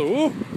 Uh!